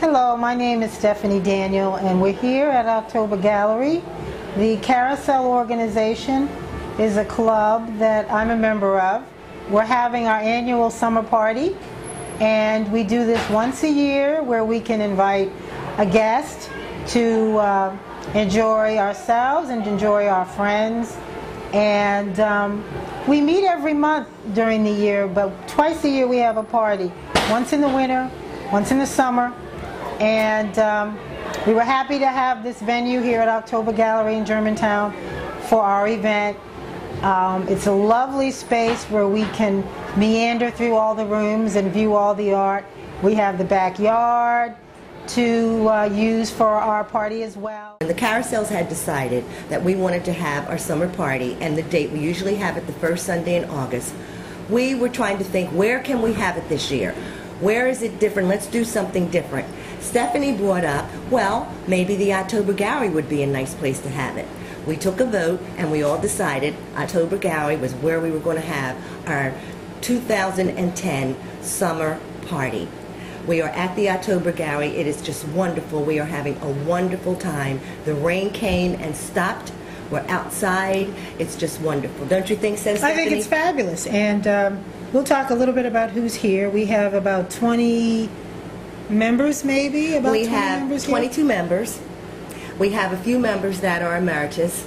Hello, my name is Stephanie Daniel, and we're here at October Gallery. The Carousel organization is a club that I'm a member of. We're having our annual summer party, and we do this once a year where we can invite a guest to uh, enjoy ourselves and enjoy our friends. And um, we meet every month during the year, but twice a year we have a party. Once in the winter, once in the summer. And um, we were happy to have this venue here at October Gallery in Germantown for our event. Um, it's a lovely space where we can meander through all the rooms and view all the art. We have the backyard to uh, use for our party as well. And The Carousels had decided that we wanted to have our summer party, and the date we usually have it the first Sunday in August. We were trying to think, where can we have it this year? Where is it different? Let's do something different. Stephanie brought up, well, maybe the October Gallery would be a nice place to have it. We took a vote and we all decided October Gallery was where we were going to have our 2010 summer party. We are at the October Gallery. It is just wonderful. We are having a wonderful time. The rain came and stopped. We're outside. It's just wonderful. Don't you think so, I think it's fabulous. And um, we'll talk a little bit about who's here. We have about 20 members, maybe? About we 20 have members here? 22 members. We have a few members that are emeritus,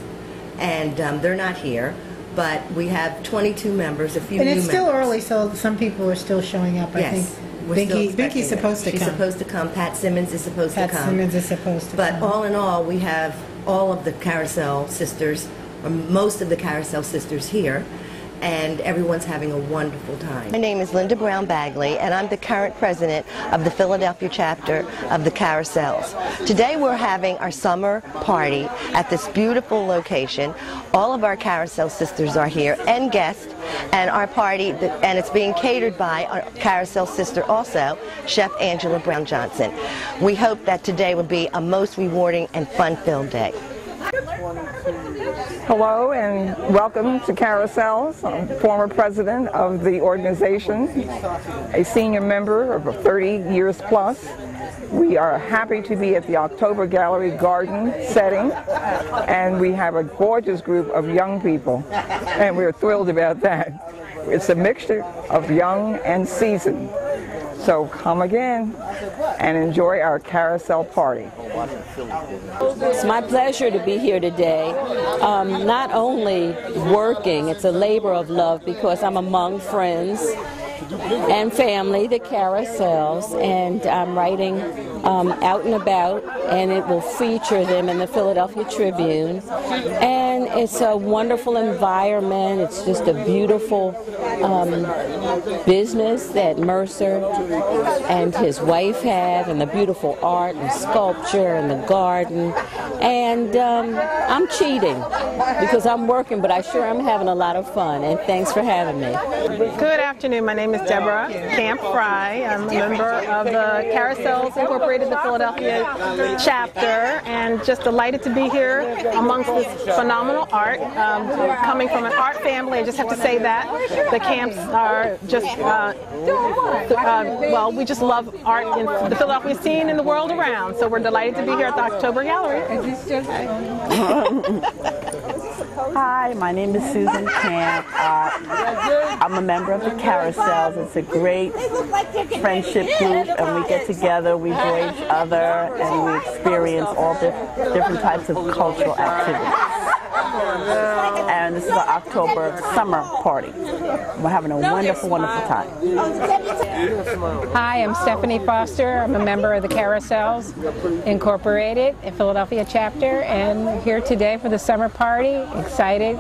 and um, they're not here. But we have 22 members, a few And it's still members. early, so some people are still showing up. I Yes. think we're Binky, Binky's them. supposed to She's come. supposed to come. Pat Simmons is supposed Pat to come. Pat Simmons is supposed to But come. all in all, we have all of the Carousel sisters, or most of the Carousel sisters here, and everyone's having a wonderful time. My name is Linda Brown Bagley, and I'm the current president of the Philadelphia chapter of the Carousels. Today we're having our summer party at this beautiful location. All of our Carousel sisters are here and guests, and our party, and it's being catered by our Carousel sister also, Chef Angela Brown Johnson. We hope that today will be a most rewarding and fun-filled day. Hello and welcome to Carousels. I'm um, former president of the organization, a senior member of 30 years plus. We are happy to be at the October Gallery Garden setting, and we have a gorgeous group of young people, and we're thrilled about that. It's a mixture of young and seasoned. So come again and enjoy our carousel party. It's my pleasure to be here today. Um, not only working, it's a labor of love because I'm among friends and family, the carousels, and I'm writing um, out and about, and it will feature them in the Philadelphia Tribune. And it's a wonderful environment. It's just a beautiful um, business that Mercer and his wife have, and the beautiful art and sculpture and the garden. And um, I'm cheating because I'm working, but I sure am having a lot of fun. And thanks for having me. Good afternoon. My name is Deborah Camp Fry. I'm a member of the Carousels Incorporated, the Philadelphia chapter, and just delighted to be here amongst this phenomenal art. Um, coming from an art family, I just have to say that the camps are just, uh, uh, well, we just love art in the Philadelphia scene and the world around. So we're delighted to be here at the October Gallery. Hi, my name is Susan Camp. Uh, I'm a member of the Carousels. It's a great friendship group, and we get together, we enjoy each other, and we experience all dif- different types of cultural activities. And this is our October summer party. We're having a wonderful, wonderful time. Hi, I'm Stephanie Foster. I'm a member of the Carousels Incorporated, a Philadelphia chapter, and here today for the summer party. Excited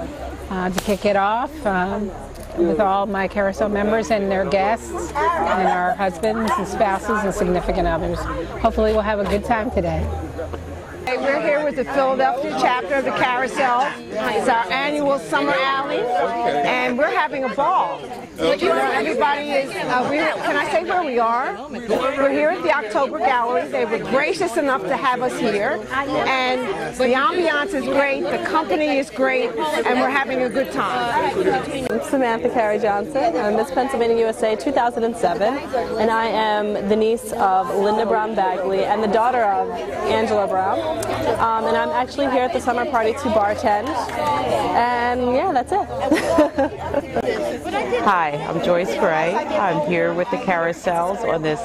uh, to kick it off um, with all my carousel members and their guests, and our husbands and spouses and significant others. Hopefully, we'll have a good time today. Hey, we're here with the Philadelphia chapter of the Carousel. It's our annual summer alley, and we're having a ball. You know, everybody is. Uh, we, can I say where we are? We're here at the October Gallery. They were gracious enough to have us here, and the ambiance is great. The company is great, and we're having a good time. I'm Samantha Carey Johnson. I'm Miss Pennsylvania USA 2007, and I am the niece of Linda Brown Bagley and the daughter of Angela Brown. Um, and I'm actually here at the summer party to bartend. And yeah, that's it. Hi, I'm Joyce Gray. I'm here with the Carousels on this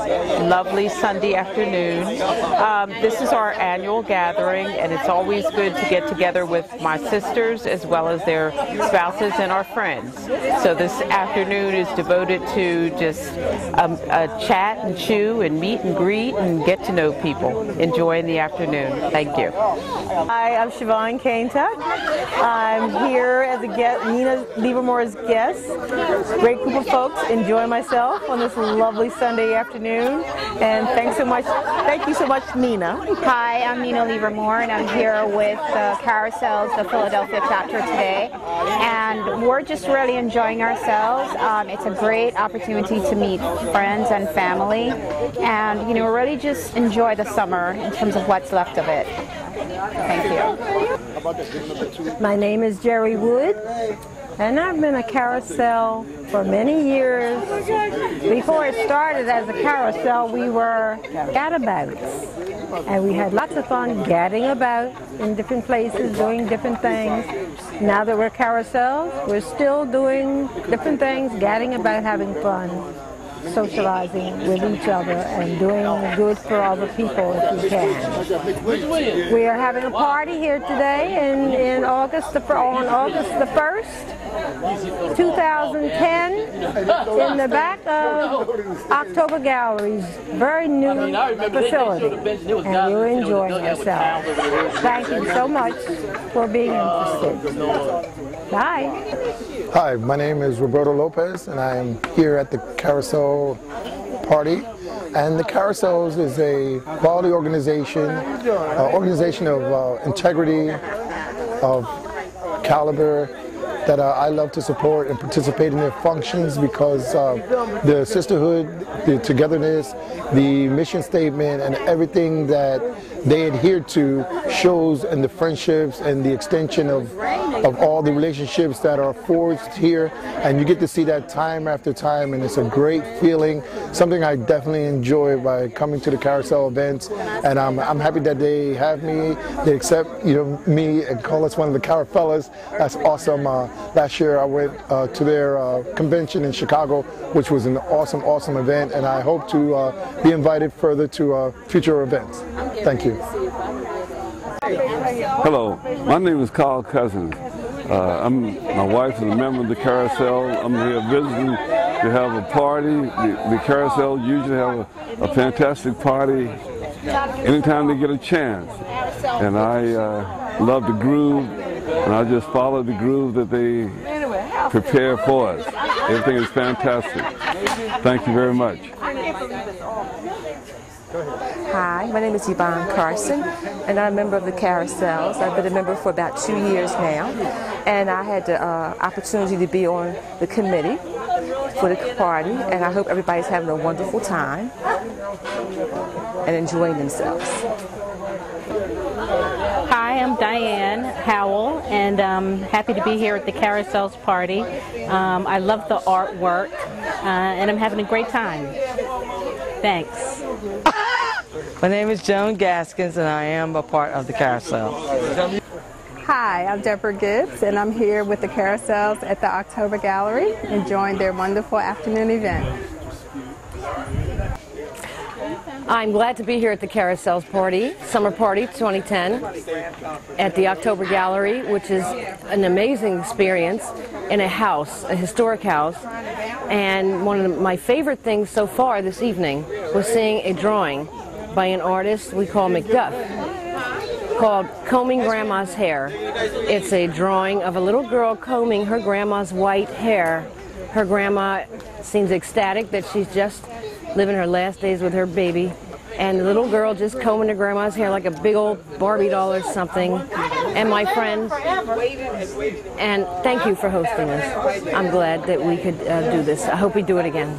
lovely Sunday afternoon. Um, this is our annual gathering, and it's always good to get together with my sisters as well as their spouses and our friends. So this afternoon is devoted to just um, a chat and chew and meet and greet and get to know people. Enjoying the afternoon. Thank you. Hi, I'm Siobhan Kaintuck. I'm here as a guest, Nina Livermore's guest. Great group of folks. Enjoying myself on this lovely Sunday afternoon. And thanks so much. Thank you so much, Nina. Hi, I'm Nina Livermore, and I'm here with the Carousels, the Philadelphia chapter today. And we're just really enjoying ourselves. Um, it's a great opportunity to meet friends and family. And, you know, really just enjoy the summer in terms of what's left of it. Thank you. My name is Jerry Wood, and I've been a carousel for many years. Before it started as a carousel, we were gadabouts. And we had lots of fun gadding about in different places, doing different things. Now that we're carousels, we're still doing different things, gadding about, having fun socializing with each other and doing good for other people if we can. We are having a party here today in, in August the, on August the 1st, 2010, in the back of October Galleries, very new facility. And we're enjoying ourselves. Thank you so much for being interested. Bye. Hi, my name is Roberto Lopez, and I am here at the Carousel Party. And the Carousels is a quality organization, uh, organization of uh, integrity, of caliber, that uh, I love to support and participate in their functions because uh, the sisterhood, the togetherness, the mission statement, and everything that they adhere to shows in the friendships and the extension of, of all the relationships that are forged here. And you get to see that time after time, and it's a great feeling, something I definitely enjoy by coming to the carousel events. And I'm, I'm happy that they have me, they accept you know me and call us one of the Carafellas. That's awesome. Uh, last year I went uh, to their uh, convention in Chicago, which was an awesome, awesome event, and I hope to uh, be invited further to uh, future events. Thank you. Hello, my name is Carl Cousins. Uh, I'm my wife is a member of the Carousel. I'm here visiting to have a party. The, the Carousel usually have a, a, fantastic party anytime they get a chance. And I uh, love the groove, and I just follow the groove that they prepare for us. Everything is fantastic. Thank you very much. Hi, my name is Yvonne Carson, and I'm a member of the Carousels. I've been a member for about two years now, and I had the uh, opportunity to be on the committee for the party, and I hope everybody's having a wonderful time and enjoying themselves. Hi, I'm Diane Howell, and I'm happy to be here at the Carousels party. Um, I love the artwork, uh, and I'm having a great time. Thanks. My name is Joan Gaskins, and I am a part of the Carousel. Hi, I'm Deborah Gibbs, and I'm here with the Carousels at the October Gallery, enjoying their wonderful afternoon event. I'm glad to be here at the Carousels Party, Summer Party 2010, at the October Gallery, which is an amazing experience in a house, a historic house. And one of my favorite things so far this evening was seeing a drawing by an artist we call McDuff called Combing Grandma's Hair. It's a drawing of a little girl combing her grandma's white hair. Her grandma seems ecstatic that she's just living her last days with her baby and the little girl just combing her grandma's hair like a big old Barbie doll or something, and my friend. And thank you for hosting us. I'm glad that we could uh, do this. I hope we do it again.